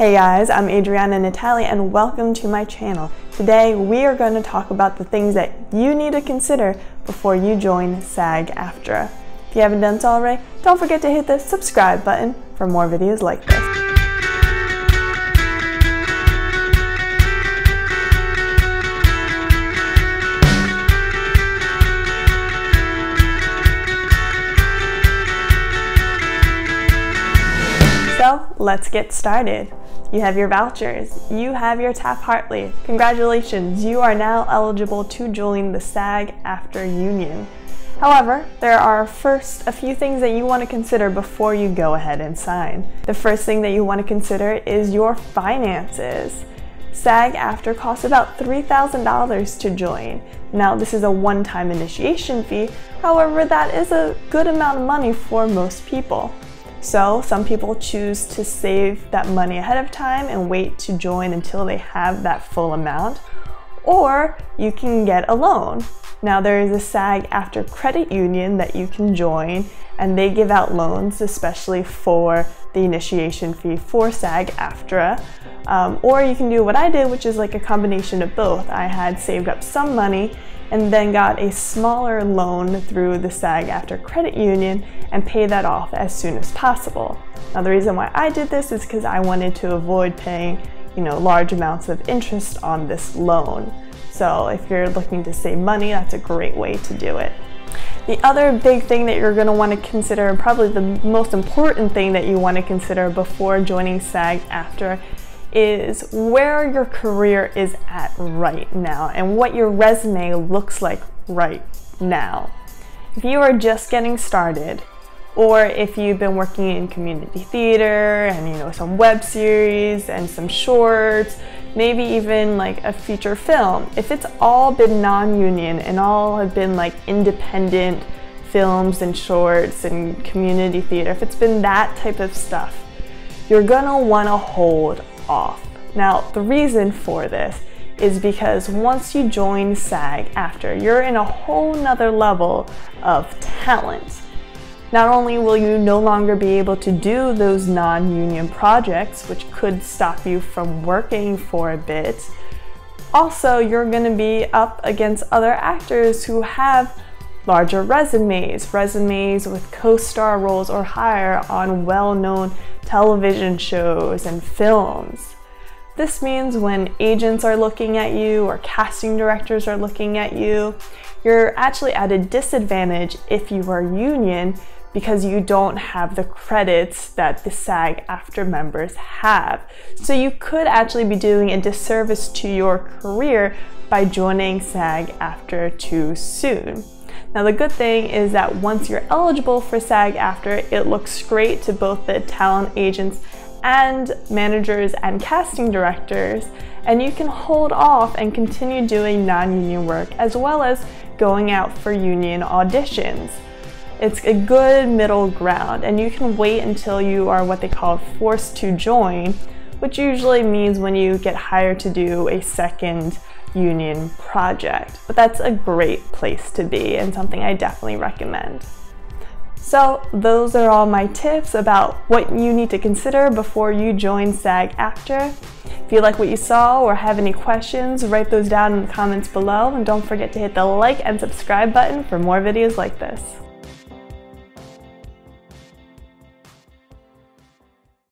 Hey guys, I'm Adriana Natale and welcome to my channel. Today we are going to talk about the things that you need to consider before you join SAG-AFTRA. If you haven't done so already, don't forget to hit the subscribe button for more videos like this. So let's get started. You have your vouchers. You have your Taft-Hartley. Congratulations, you are now eligible to join the SAG after union. However, there are first a few things that you want to consider before you go ahead and sign. The first thing that you want to consider is your finances. SAG-AFTRA costs about $3,000 to join. Now, this is a one-time initiation fee, however, that is a good amount of money for most people. So some people choose to save that money ahead of time and wait to join until they have that full amount. Or you can get a loan. Now there is a SAG-AFTRA credit union that you can join and they give out loans especially for the initiation fee for SAG-AFTRA. Um, or you can do what I did which is like a combination of both. I had saved up some money and then got a smaller loan through the SAG-AFTRA credit union and pay that off as soon as possible. Now the reason why I did this is because I wanted to avoid paying you know, large amounts of interest on this loan. So if you're looking to save money, that's a great way to do it. The other big thing that you're going to want to consider, probably the most important thing that you want to consider before joining SAG-AFTRA is where your career is at right now and what your resume looks like right now. If you are just getting started, or if you've been working in community theater and you know some web series and some shorts, maybe even like a feature film, if it's all been non-union and all have been like independent films and shorts and community theater, if it's been that type of stuff, you're gonna wanna hold off. Now, the reason for this is because once you join SAG-AFTRA, you're in a whole nother level of talent. Not only will you no longer be able to do those non-union projects, which could stop you from working for a bit, also you're going to be up against other actors who have larger resumes, resumes with co-star roles or higher on well-known television shows and films. This means when agents are looking at you or casting directors are looking at you, you're actually at a disadvantage if you are union because you don't have the credits that the SAG-AFTRA members have. So you could actually be doing a disservice to your career by joining SAG-AFTRA too soon. Now the good thing is that once you're eligible for SAG-AFTRA, it looks great to both the talent agents and managers and casting directors, and you can hold off and continue doing non-union work as well as going out for union auditions. It's a good middle ground, and you can wait until you are what they call forced to join, which usually means when you get hired to do a second union project. But that's a great place to be and something I definitely recommend. So those are all my tips about what you need to consider before you join SAG-AFTRA. If you like what you saw or have any questions, write those down in the comments below and don't forget to hit the like and subscribe button for more videos like this.